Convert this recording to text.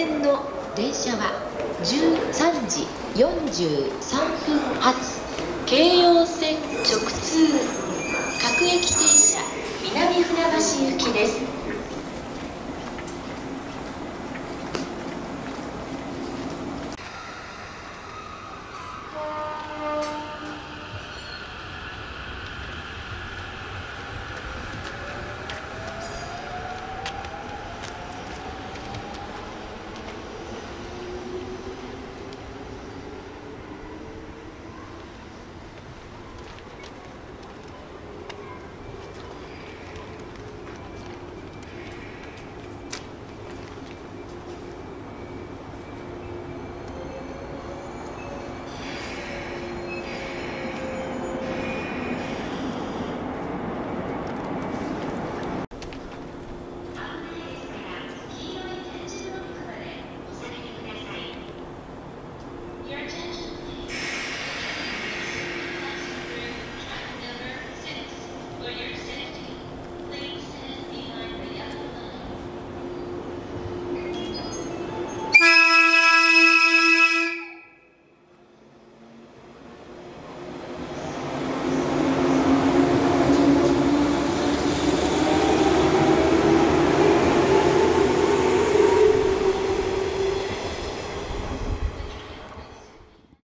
線の電車は13時43分発京葉線直通各駅停車南船橋行きです。